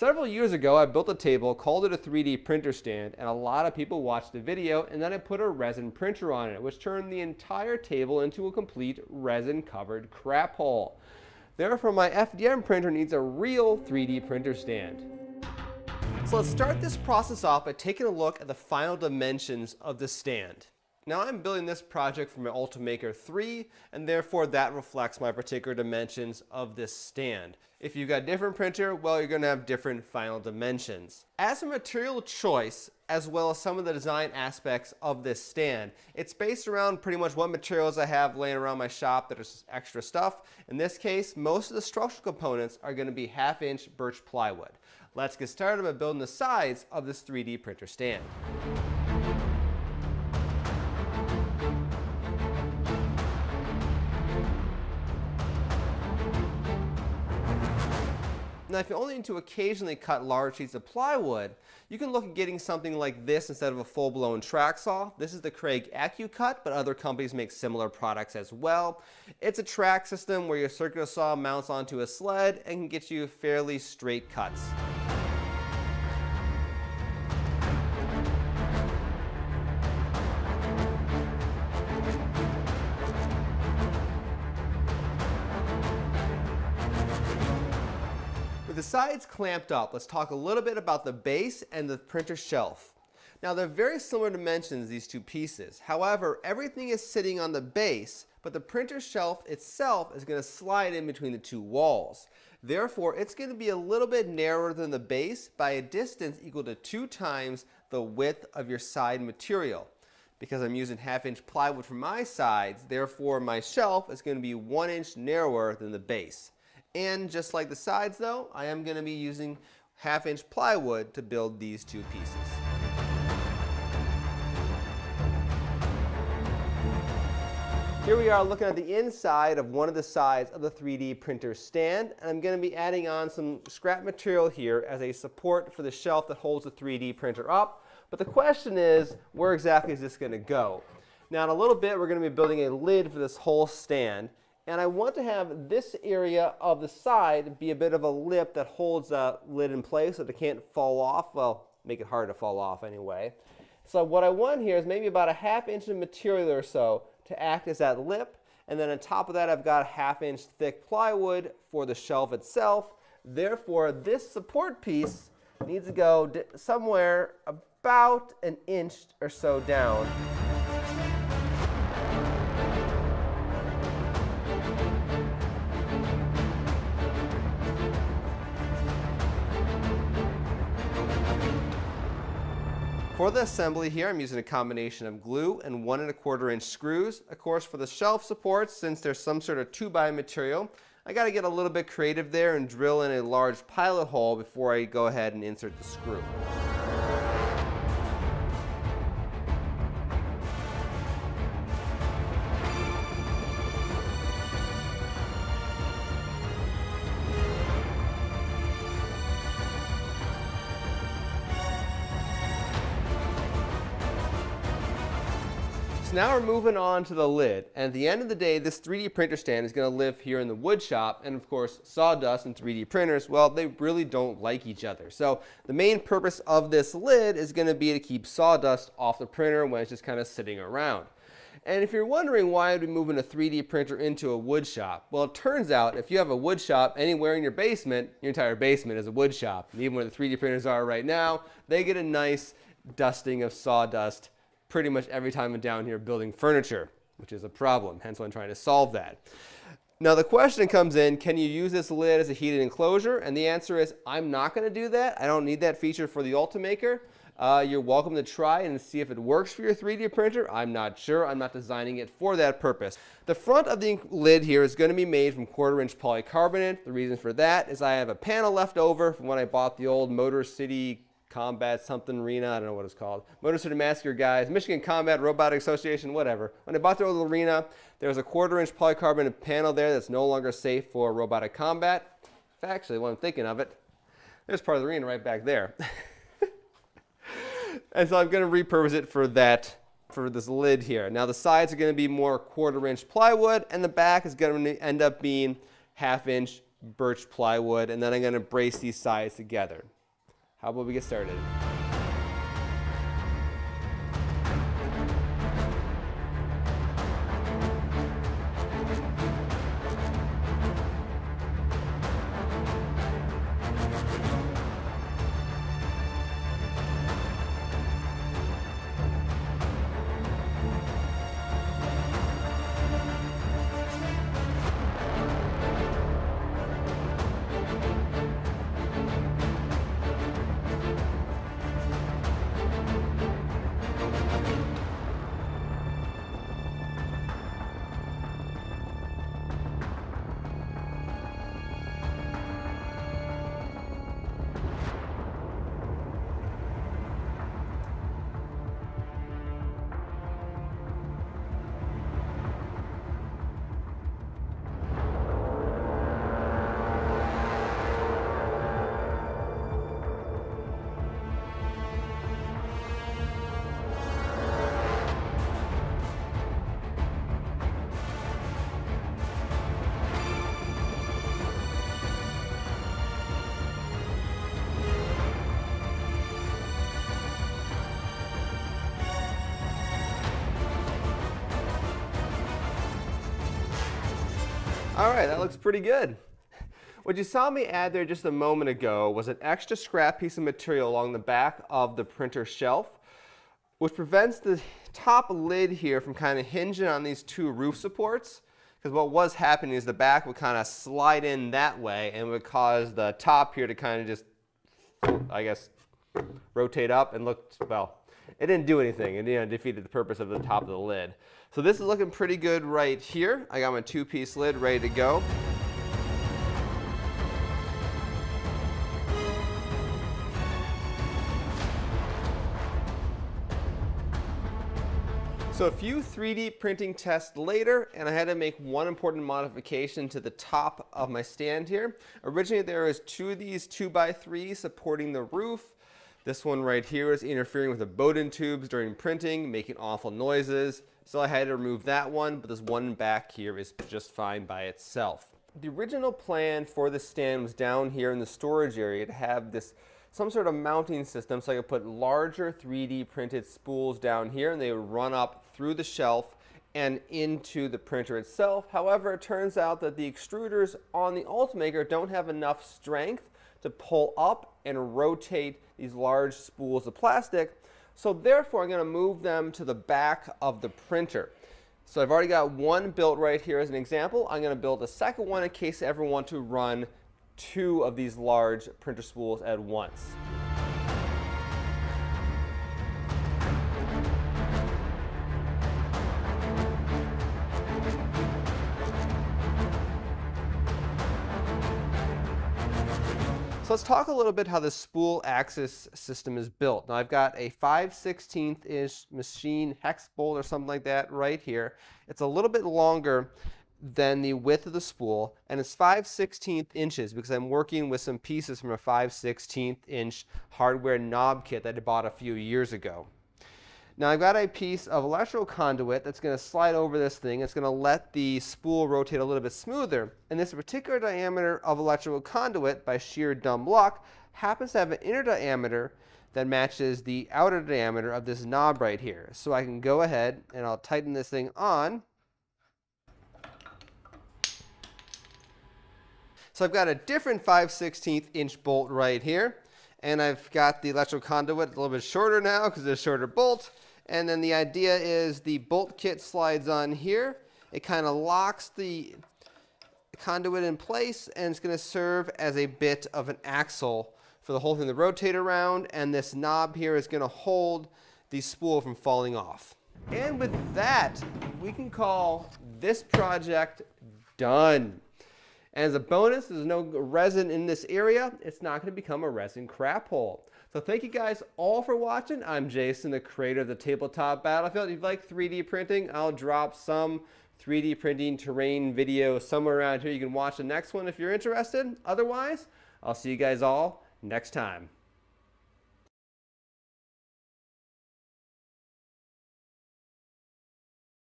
Several years ago, I built a table, called it a 3D printer stand, and a lot of people watched the video, and then I put a resin printer on it, which turned the entire table into a complete resin-covered crap hole. Therefore, my FDM printer needs a real 3D printer stand. So let's start this process off by taking a look at the final dimensions of the stand. Now I'm building this project from Ultimaker 3 and therefore that reflects my particular dimensions of this stand. If you've got a different printer, well you're going to have different final dimensions. As a material choice, as well as some of the design aspects of this stand, it's based around pretty much what materials I have laying around my shop that are extra stuff. In this case, most of the structural components are going to be half inch birch plywood. Let's get started by building the sides of this 3D printer stand. Now, if you only need to occasionally cut large sheets of plywood, you can look at getting something like this instead of a full-blown track saw. This is the Kreg AccuCut, but other companies make similar products as well. It's a track system where your circular saw mounts onto a sled and can get you fairly straight cuts. The sides clamped up, let's talk a little bit about the base and the printer shelf. Now they're very similar dimensions, these two pieces. However, everything is sitting on the base, but the printer shelf itself is going to slide in between the two walls. Therefore, it's going to be a little bit narrower than the base by a distance equal to two times the width of your side material. Because I'm using half inch plywood for my sides, therefore my shelf is going to be one inch narrower than the base. And just like the sides though, I am going to be using half inch plywood to build these two pieces. Here we are looking at the inside of one of the sides of the 3D printer stand and I'm going to be adding on some scrap material here as a support for the shelf that holds the 3D printer up. But the question is, where exactly is this going to go? Now in a little bit we're going to be building a lid for this whole stand and I want to have this area of the side be a bit of a lip that holds the lid in place so that it can't fall off. Well, make it hard to fall off anyway. So what I want here is maybe about a half inch of material or so to act as that lip. And then on top of that, I've got a half inch thick plywood for the shelf itself. Therefore, this support piece needs to go somewhere about an inch or so down. For the assembly here, I'm using a combination of glue and one and a quarter inch screws. Of course, for the shelf supports, since there's some sort of two by material, I got to get a little bit creative there and drill in a large pilot hole before I go ahead and insert the screw. So now we're moving on to the lid. And at the end of the day, this 3D printer stand is going to live here in the wood shop. And of course, sawdust and 3D printers, well, they really don't like each other. So the main purpose of this lid is going to be to keep sawdust off the printer when it's just kind of sitting around. And if you're wondering why I'd be moving a 3D printer into a wood shop, well, it turns out if you have a wood shop anywhere in your basement, your entire basement is a wood shop. And even where the 3D printers are right now, they get a nice dusting of sawdust pretty much every time I'm down here building furniture, which is a problem, hence why I'm trying to solve that. Now the question comes in, can you use this lid as a heated enclosure? And the answer is, I'm not going to do that. I don't need that feature for the Ultimaker. Uh, you're welcome to try and see if it works for your 3D printer. I'm not sure. I'm not designing it for that purpose. The front of the lid here is going to be made from quarter inch polycarbonate. The reason for that is I have a panel left over from when I bought the old Motor City Combat something arena, I don't know what it's called. Motor City Massacre guys, Michigan Combat Robotic Association, whatever. When I bought the old arena, there was a quarter inch polycarbonate panel there that's no longer safe for robotic combat. Actually, when I'm thinking of it, there's part of the arena right back there. and so I'm going to repurpose it for that, for this lid here. Now the sides are going to be more quarter inch plywood and the back is going to end up being half inch birch plywood, and then I'm gonna brace these sides together. How about we get started? All right, that looks pretty good. What you saw me add there just a moment ago was an extra scrap piece of material along the back of the printer shelf, which prevents the top lid here from kind of hinging on these two roof supports. Because what was happening is the back would kind of slide in that way and would cause the top here to kind of just, I guess, rotate up and look, well, it didn't do anything. It you know, defeated the purpose of the top of the lid. So this is looking pretty good right here. I got my two-piece lid ready to go. So a few 3D printing tests later, and I had to make one important modification to the top of my stand here. Originally there was two of these 2x3 supporting the roof. This one right here is interfering with the Bowden tubes during printing, making awful noises. So I had to remove that one, but this one back here is just fine by itself. The original plan for the stand was down here in the storage area to have this some sort of mounting system so I could put larger 3D printed spools down here and they would run up through the shelf and into the printer itself. However, it turns out that the extruders on the Ultimaker don't have enough strength to pull up and rotate these large spools of plastic. So therefore, I'm going to move them to the back of the printer. So I've already got one built right here as an example. I'm going to build a second one in case I ever want to run two of these large printer spools at once. So let's talk a little bit how the spool axis system is built. Now I've got a 5 16th inch machine hex bolt or something like that right here. It's a little bit longer than the width of the spool and it's 5 16th inches because I'm working with some pieces from a 5 16th inch hardware knob kit that I bought a few years ago. Now I've got a piece of electrical conduit that's going to slide over this thing. It's going to let the spool rotate a little bit smoother. And this particular diameter of electrical conduit, by sheer dumb luck, happens to have an inner diameter that matches the outer diameter of this knob right here. So I can go ahead and I'll tighten this thing on. So I've got a different 5 16th inch bolt right here. And I've got the electrical conduit a little bit shorter now because it's a shorter bolt. And then the idea is the bolt kit slides on here. It kind of locks the conduit in place and it's going to serve as a bit of an axle for the whole thing to rotate around. And this knob here is going to hold the spool from falling off. And with that, we can call this project done. And as a bonus, there's no resin in this area. It's not going to become a resin crap hole. So thank you guys all for watching. I'm Jason, the creator of the Tabletop Battlefield. If you like 3D printing, I'll drop some 3D printing terrain video somewhere around here. You can watch the next one if you're interested. Otherwise, I'll see you guys all next time.